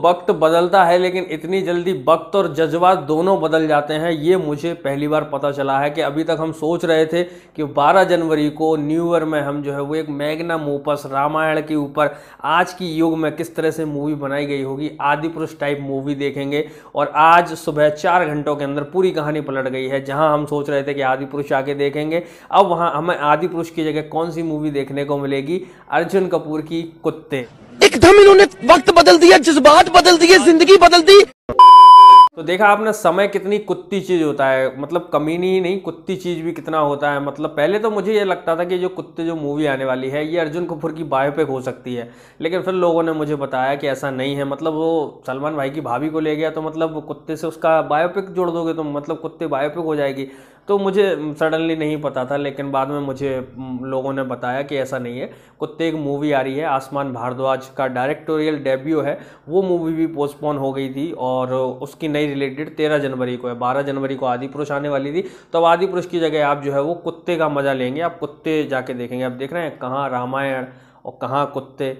वक्त बदलता है, लेकिन इतनी जल्दी वक्त और जज्बात दोनों बदल जाते हैं। ये मुझे पहली बार पता चला है कि अभी तक हम सोच रहे थे कि 12 जनवरी को न्यू ईयर में हम जो है वो एक मैगना मोपस रामायण के ऊपर आज की युग में किस तरह से मूवी बनाई गई होगी आदि पुरुष टाइप मूवी देखेंगे। और आज सुबह चार घंटों के अंदर पूरी कहानी पलट गई है, जहाँ हम सोच रहे थे कि आदि पुरुष आके देखेंगे। अब वहाँ हमें आदि पुरुष की जगह कौन सी मूवी देखने को मिलेगी? अर्जुन कपूर की कुत्ते। एकदम इन्होंने वक्त बदल दिया, जज्बात बदल दिए, ज़िंदगी बदल दी। तो देखा आपने, समय कितनी कुत्ती चीज़ होता है मतलब कमीनी नहीं, कुत्ती चीज़ भी कितना होता है। मतलब पहले तो मुझे ये लगता था कि जो कुत्ते, जो मूवी आने वाली है, ये अर्जुन कपूर की बायोपिक हो सकती है। लेकिन फिर लोगों ने मुझे बताया कि ऐसा नहीं है। मतलब वो सलमान भाई की भाभी को ले गया तो मतलब कुत्ते से उसका बायोपिक जोड़ दोगे तो मतलब कुत्ते बायोपिक हो जाएगी। तो मुझे सडनली नहीं पता था, लेकिन बाद में मुझे लोगों ने बताया कि ऐसा नहीं है। कुत्ते एक मूवी आ रही है, आसमान भारद्वाज का डायरेक्टोरियल डेब्यू है। वो मूवी भी पोस्टपोन हो गई थी और उसकी नई रिलेटेड तेरह जनवरी को है। बारह जनवरी को आदि पुरुष आने वाली थी। तो अब आदि पुरुष की जगह आप जो है वो कुत्ते का मज़ा लेंगे। आप कुत्ते जाके देखेंगे। आप देख रहे हैं कहाँ रामायण और कहाँ कुत्ते।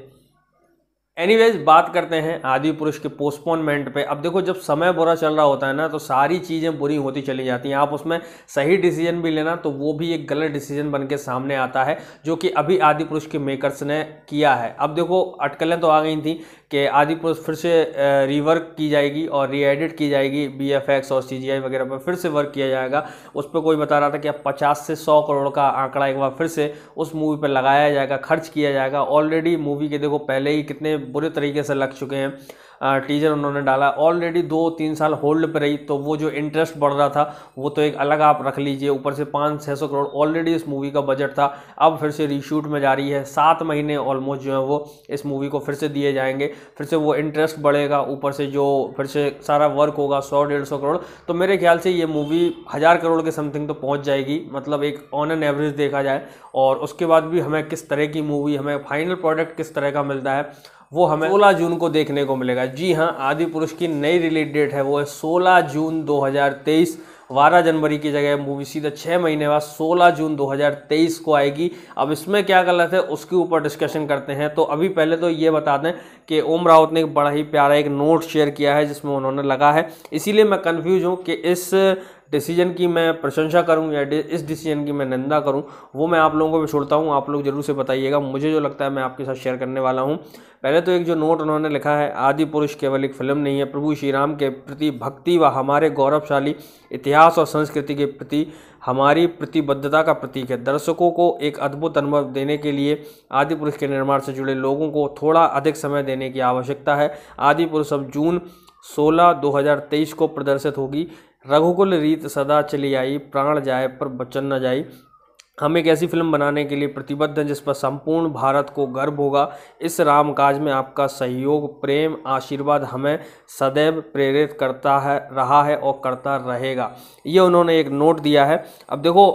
एनीवेज बात करते हैं आदि पुरुष के पोस्टपोनमेंट पे। अब देखो, जब समय बुरा चल रहा होता है ना तो सारी चीज़ें बुरी होती चली जाती हैं। आप उसमें सही डिसीज़न भी लेना तो वो भी एक गलत डिसीज़न बन के सामने आता है, जो कि अभी आदि पुरुष के मेकर्स ने किया है। अब देखो, अटकलें तो आ गई थी कि आदि पुरुष फिर से रीवर्क की जाएगी और रीएडिट की जाएगी बी एफ़ एक्स और सी जी आई वगैरह पर फिर से वर्क किया जाएगा। उस पर कोई बता रहा था कि अब पचास से सौ करोड़ का आंकड़ा एक बार फिर से उस मूवी पर लगाया जाएगा, खर्च किया जाएगा। ऑलरेडी मूवी के देखो, पहले ही कितने बुरे तरीके से लग चुके हैं। टीजर उन्होंने डाला। ऑलरेडी दो, तीन साल होल्ड पर रही तो वो जो इंटरेस्ट बढ़ रहा था, वो तो एक अलग आप रख लीजिए। ऊपर से पाँच छः सौ करोड़ ऑलरेडी इस मूवी का बजट था। अब फिर से रीशूट में जा रही है। सात महीने ऑलमोस्ट जो है वो इस मूवी को फिर से दिए जाएँगे। फिर से वो इंटरेस्ट बढ़ेगा। ऊपर से जो, फिर से सारा वर्क होगा, सौ, डेढ़ सौ करोड़। तो मेरे ख्याल से ये मूवी हज़ार करोड़ के समथिंग तो पहुँच जाएगी। मतलब एक ऑन एन एवरेज देखा जाए। और उसके बाद भी हमें किस तरह की मूवी हमें फाइनल प्रोडक्ट किस तरह का मिलता है वो हमें 16 जून को देखने को मिलेगा। जी हाँ आदि पुरुष की नई रिलीज़ डेट है, वो है 16 जून 2023 बारह जनवरी की जगह मूवी सीधा छः महीने बाद 16 जून 2023 को आएगी। अब इसमें क्या गलत है, उसके ऊपर डिस्कशन करते हैं। तो अभी पहले तो ये बता दें कि ओम रावत ने एक बड़ा ही प्यारा एक नोट शेयर किया है, जिसमें उन्होंने लगा है। इसीलिए मैं कन्फ्यूज़ हूँ कि इस डिसीज़न की मैं प्रशंसा करूँ या इस डिसीज़न की मैं निंदा करूँ, वो मैं आप लोगों को भी छोड़ता हूँ। आप लोग ज़रूर से बताइएगा। मुझे जो लगता है मैं आपके साथ शेयर करने वाला हूँ। पहले तो एक जो नोट उन्होंने लिखा है, आदि पुरुष केवल एक फ़िल्म नहीं है। प्रभु श्री राम के प्रति भक्ति व हमारे गौरवशाली इतिहास और संस्कृति के प्रति हमारी प्रतिबद्धता का प्रतीक है। दर्शकों को एक अद्भुत अनुभव देने के लिए आदि पुरुष के निर्माण से जुड़े लोगों को थोड़ा अधिक समय देने की आवश्यकता है। आदि पुरुष अब जून 16 2023 को प्रदर्शित होगी। रघुकुल रीत सदा चली आई, प्राण जाए पर बचन न जाई। हम एक ऐसी फ़िल्म बनाने के लिए प्रतिबद्ध हैं जिस पर संपूर्ण भारत को गर्व होगा। इस राम काज में आपका सहयोग, प्रेम, आशीर्वाद हमें सदैव प्रेरित करता है, रहा है और करता रहेगा। ये उन्होंने एक नोट दिया है। अब देखो,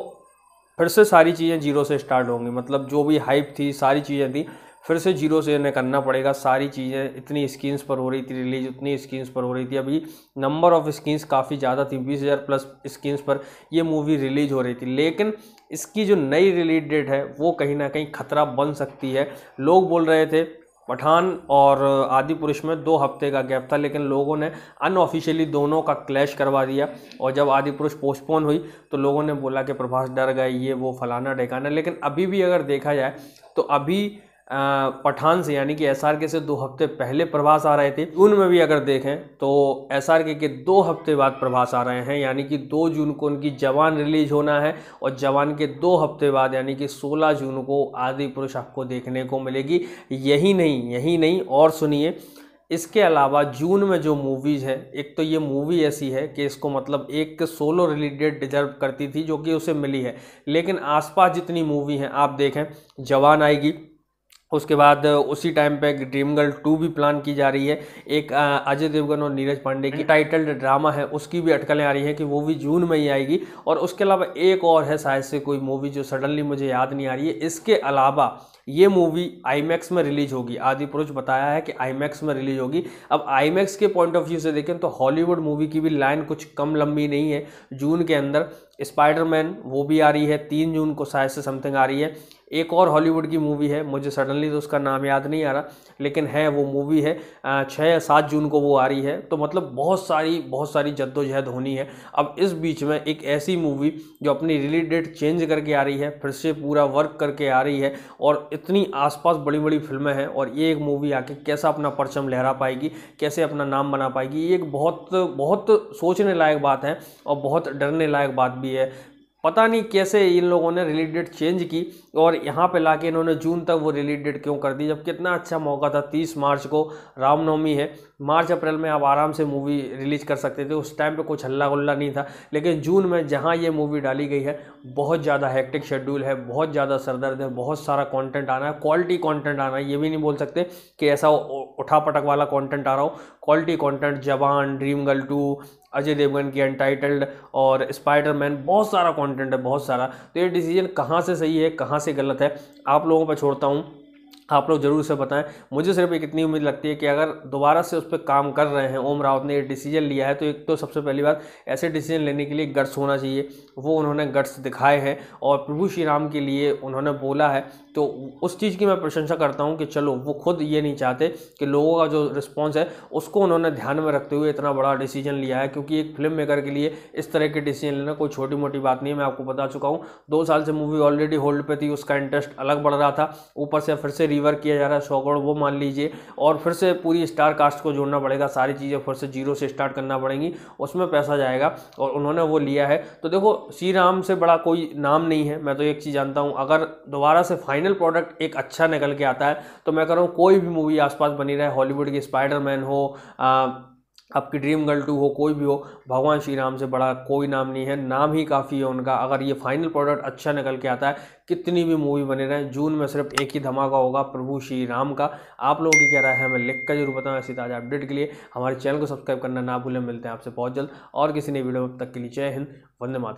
फिर से सारी चीज़ें ज़ीरो से स्टार्ट होंगी। मतलब जो भी हाइप थी, सारी चीज़ें थी। फिर से ज़ीरो से इन्हें करना पड़ेगा। सारी चीज़ें, इतनी स्क्रीन्स पर हो रही थी रिलीज़ उतनी स्क्रीन्स पर हो रही थी। अभी नंबर ऑफ़ स्क्रीन्स काफ़ी ज़्यादा थी, बीस हज़ार प्लस स्क्रीन्स पर ये मूवी रिलीज़ हो रही थी। लेकिन इसकी जो नई रिलीज़ डेट है, वो कहीं ना कहीं खतरा बन सकती है। लोग बोल रहे थे, पठान और आदि पुरुष में दो हफ़्ते का गैप था, लेकिन लोगों ने अनऑफिशियली दोनों का क्लैश करवा दिया। और जब आदि पुरुष पोस्टपोन हुई तो लोगों ने बोला कि प्रभास डर गए, ये वो फलाना ढेकाना लेकिन अभी भी अगर देखा जाए तो अभी पठान से, यानी कि एस के से दो हफ़्ते पहले प्रभास आ रहे थे। जून में भी अगर देखें तो एस के दो हफ़्ते बाद प्रभास आ रहे हैं, यानी कि दो जून को उनकी जवान रिलीज़ होना है और जवान के दो हफ़्ते बाद, यानी कि 16 जून को आदि पुरुष आपको देखने को मिलेगी। यही नहीं यही नहीं, और सुनिए, इसके अलावा जून में जो मूवीज़ है, एक तो ये मूवी ऐसी है कि इसको मतलब एक सोलो रिलेटेड डिजर्व करती थी, जो कि उसे मिली है। लेकिन आसपास जितनी मूवी हैं, आप देखें, जवान आएगी उसके बाद उसी टाइम पे ड्रीम गर्ल टू भी प्लान की जा रही है। एक अजय देवगन और नीरज पांडे की टाइटल्ड ड्रामा है, उसकी भी अटकलें आ रही हैं कि वो भी जून में ही आएगी। और उसके अलावा एक और है, शायद से कोई मूवी जो सडनली मुझे याद नहीं आ रही है। इसके अलावा ये मूवी आईमैक्स में रिलीज़ होगी। आदि पुरुष बताया है कि आईमैक्स में रिलीज़ होगी। अब आईमैक्स के पॉइंट ऑफ़ व्यू से देखें तो हॉलीवुड मूवी की भी लाइन कुछ कम लंबी नहीं है। जून के अंदर स्पाइडरमैन वो भी आ रही है, तीन जून को शायद से समथिंग आ रही है। एक और हॉलीवुड की मूवी है, मुझे सडनली तो उसका नाम याद नहीं आ रहा, लेकिन है वो मूवी है छः या सात जून को वो आ रही है तो मतलब बहुत सारी बहुत सारी जद्दोजहद होनी है। अब इस बीच में एक ऐसी मूवी जो अपनी रिलीज़ डेट चेंज करके आ रही है, फिर से पूरा वर्क करके आ रही है, और इतनी आसपास बड़ी बड़ी फ़िल्में हैं, और ये एक मूवी आके कैसा अपना परचम लहरा पाएगी, कैसे अपना नाम बना पाएगी, ये एक बहुत बहुत सोचने लायक बात है, और बहुत डरने लायक बात भी है। पता नहीं कैसे इन लोगों ने रिलीज़ डेट चेंज की और यहाँ पे लाके इन्होंने जून तक वो रिलीज़ डेट क्यों कर दी? जब कितना अच्छा मौका था, तीस मार्च को रामनवमी है। मार्च, अप्रैल में आप आराम से मूवी रिलीज़ कर सकते थे। उस टाइम पे कुछ हल्ला गुल्ला नहीं था, लेकिन जून में जहाँ ये मूवी डाली गई है, बहुत ज़्यादा हैक्टिक शेड्यूल है, बहुत ज़्यादा सरदर्द है, बहुत सारा कॉन्टेंट आना है क्वालिटी कॉन्टेंट आना है, ये भी नहीं बोल सकते कि ऐसा उठा पटक वाला कंटेंट आ रहा हो। Quality content Jawan Dream Girl two Ajay Devgn की अनटाइटल्ड और स्पाइडरमैन बहुत सारा कंटेंट है, बहुत सारा। तो ये डिसीज़न कहाँ से सही है, कहाँ से गलत है, आप लोगों पर छोड़ता हूँ। आप लोग ज़रूर से बताएँ। मुझे सिर्फ़ एक इतनी उम्मीद लगती है कि अगर दोबारा से उस पर काम कर रहे हैं, ओम रावत ने ये डिसीज़न लिया है तो एक तो सबसे पहली बात, ऐसे डिसीज़न लेने के लिए गट्स होना चाहिए। वो उन्होंने गट्स दिखाए हैं और प्रभु श्री राम के लिए उन्होंने बोला है। तो उस चीज़ की मैं प्रशंसा करता हूँ कि चलो, वो खुद ये नहीं चाहते कि लोगों का जो रिस्पॉन्स है, उसको उन्होंने ध्यान में रखते हुए इतना बड़ा डिसीज़न लिया है। क्योंकि एक फ़िल्म मेकर के लिए इस तरह के डिसीज़न लेना कोई छोटी मोटी बात नहीं है, मैं आपको बता चुका हूँ। दो साल से मूवी ऑलरेडी होल्ड पर थी, उसका इंटरेस्ट अलग बढ़ रहा था। ऊपर से फिर से रिवर किया जा रहा है, सौ करोड़ वो मान लीजिए, और फिर से पूरी स्टार कास्ट को जोड़ना पड़ेगा, सारी चीज़ें फिर से ज़ीरो से स्टार्ट करना पड़ेंगी, उसमें पैसा जाएगा, और उन्होंने वो लिया है। तो देखो श्री राम से बड़ा कोई नाम नहीं है, मैं तो एक चीज़ जानता हूँ, अगर दोबारा से फाइनल प्रोडक्ट एक अच्छा निकल के आता है तो मैं कह रहा हूँ, कोई भी मूवी आसपास बनी रहे हॉलीवुड की स्पाइडरमैन हो आपकी ड्रीम गर्ल टू हो, कोई भी हो, भगवान श्री राम से बड़ा कोई नाम नहीं है, नाम ही काफ़ी है उनका। अगर ये फाइनल प्रोडक्ट अच्छा निकल के आता है, कितनी भी मूवी बने रहे जून में सिर्फ़ एक ही धमाका होगा प्रभु श्री राम का। आप लोगों की क्या राय है, हमें लिख कर ज़रूर बताएँ ऐसी ताज़ा अपडेट के लिए। हमारे चैनल को सब्सक्राइब करना ना भूलें। मिलते हैं आपसे बहुत जल्द और किसी ने वीडियो तक के लिए जय हिंद, वंदे मातरम।